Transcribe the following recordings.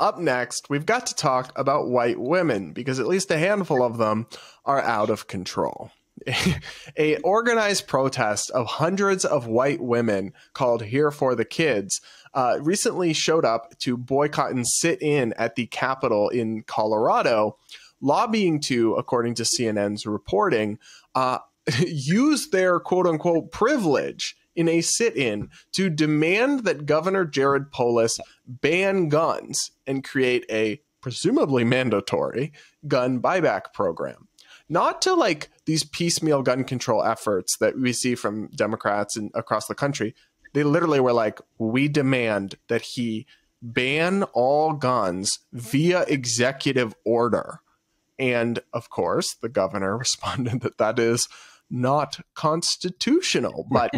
up next, we've got to talk about white women because at least a handful of them are out of control. a organized protest of hundreds of white women called Here for the Kids uh, recently showed up to boycott and sit in at the Capitol in Colorado, lobbying to, according to CNN's reporting, uh, use their quote unquote privilege in a sit in to demand that Governor Jared Polis ban guns and create a presumably mandatory gun buyback program. Not to like these piecemeal gun control efforts that we see from Democrats and across the country. They literally were like, we demand that he ban all guns via executive order. And of course, the governor responded that that is not constitutional. But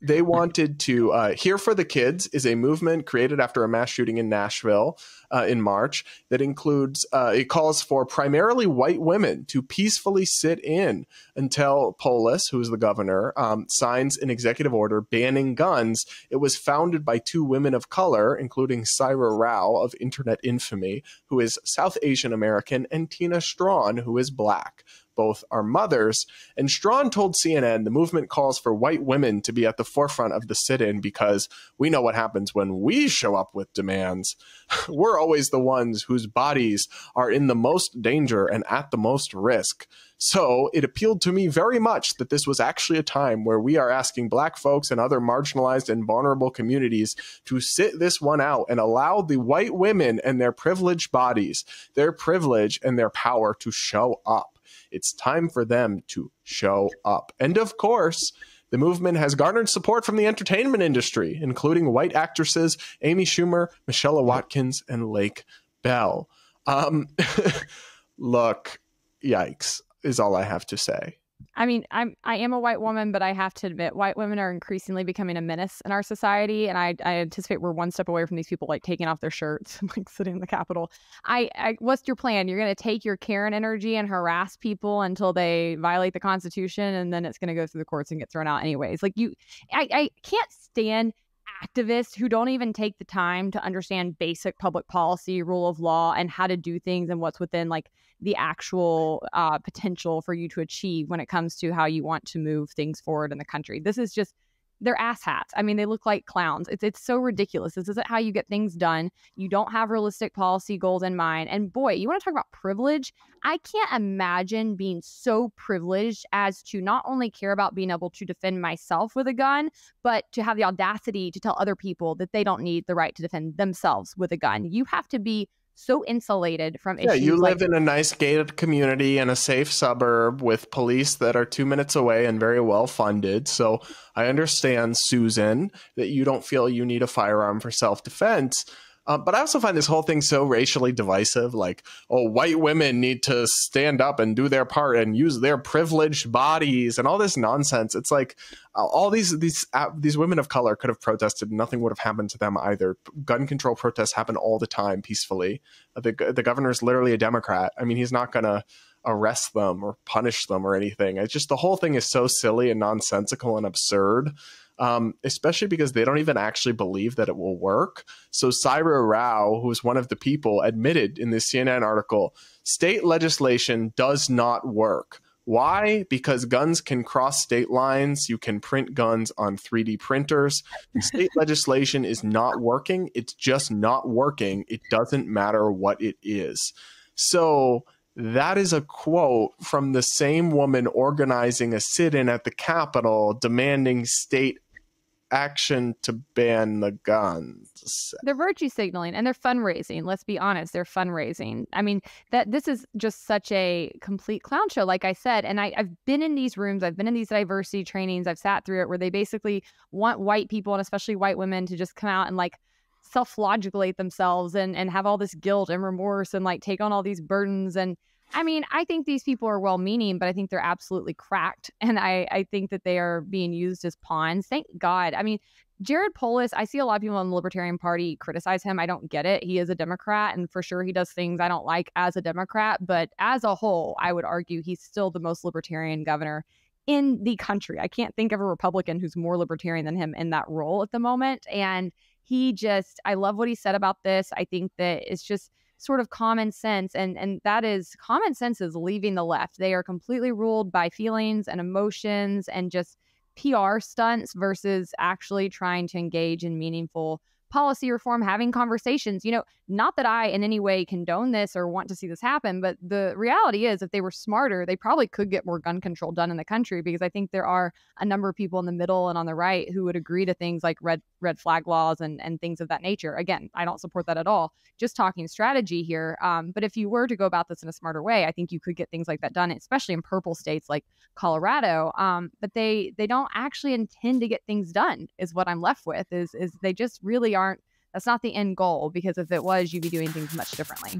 they wanted to uh, Here for the Kids is a movement created after a mass shooting in Nashville uh, in March that includes uh, it calls for primarily white women to peacefully sit in until Polis, who is the governor, um, signs an executive order banning guns. It was founded by two women of color, including Saira Rao of Internet infamy, who is South Asian American, and Tina Strawn, who is black both are mothers. And Strawn told CNN the movement calls for white women to be at the forefront of the sit in because we know what happens when we show up with demands. We're always the ones whose bodies are in the most danger and at the most risk. So it appealed to me very much that this was actually a time where we are asking black folks and other marginalized and vulnerable communities to sit this one out and allow the white women and their privileged bodies, their privilege and their power to show up. It's time for them to show up. And of course, the movement has garnered support from the entertainment industry, including white actresses Amy Schumer, Michelle Watkins, and Lake Bell. Um, look, yikes, is all I have to say. I mean, I'm I am a white woman, but I have to admit, white women are increasingly becoming a menace in our society, and I, I anticipate we're one step away from these people like taking off their shirts and like sitting in the Capitol. I, I what's your plan? You're going to take your Karen energy and harass people until they violate the Constitution, and then it's going to go through the courts and get thrown out anyways. Like you, I, I can't stand activists who don't even take the time to understand basic public policy, rule of law, and how to do things and what's within like the actual uh, potential for you to achieve when it comes to how you want to move things forward in the country. This is just they're asshats. I mean, they look like clowns. It's it's so ridiculous. This isn't how you get things done. You don't have realistic policy goals in mind. And boy, you want to talk about privilege? I can't imagine being so privileged as to not only care about being able to defend myself with a gun, but to have the audacity to tell other people that they don't need the right to defend themselves with a gun. You have to be so insulated from yeah, you live in a nice gated community in a safe suburb with police that are two minutes away and very well funded. So I understand, Susan, that you don't feel you need a firearm for self defense. Um, but I also find this whole thing so racially divisive. Like, oh, white women need to stand up and do their part and use their privileged bodies and all this nonsense. It's like uh, all these these uh, these women of color could have protested. Nothing would have happened to them either. Gun control protests happen all the time peacefully. Uh, the the governor is literally a Democrat. I mean, he's not gonna arrest them or punish them or anything. It's just the whole thing is so silly and nonsensical and absurd um, especially because they don't even actually believe that it will work. So Saira Rao, who is one of the people, admitted in this CNN article, state legislation does not work. Why? Because guns can cross state lines. You can print guns on 3D printers. State legislation is not working. It's just not working. It doesn't matter what it is. So that is a quote from the same woman organizing a sit in at the Capitol demanding state action to ban the guns. They're virtue signaling and they're fundraising. Let's be honest, they're fundraising. I mean, that this is just such a complete clown show, like I said. And I, I've been in these rooms, I've been in these diversity trainings, I've sat through it where they basically want white people and especially white women to just come out and like self-flagellate themselves and and have all this guilt and remorse and like take on all these burdens and I mean, I think these people are well meaning, but I think they're absolutely cracked. And I, I think that they are being used as pawns. Thank God. I mean, Jared Polis, I see a lot of people in the Libertarian Party criticize him. I don't get it. He is a Democrat, and for sure he does things I don't like as a Democrat. But as a whole, I would argue he's still the most libertarian governor in the country. I can't think of a Republican who's more libertarian than him in that role at the moment. And he just I love what he said about this. I think that it's just sort of common sense and and that is common sense is leaving the left. They are completely ruled by feelings and emotions and just PR stunts versus actually trying to engage in meaningful policy reform, having conversations. You know, not that I in any way condone this or want to see this happen, but the reality is if they were smarter, they probably could get more gun control done in the country because I think there are a number of people in the middle and on the right who would agree to things like red red flag laws and and things of that nature. Again, I don't support that at all. Just talking strategy here. Um, but if you were to go about this in a smarter way, I think you could get things like that done, especially in purple states like Colorado. Um, but they they don't actually intend to get things done. Is what I'm left with. Is is they just really aren't that's not the end goal because if it was, you'd be doing things much differently.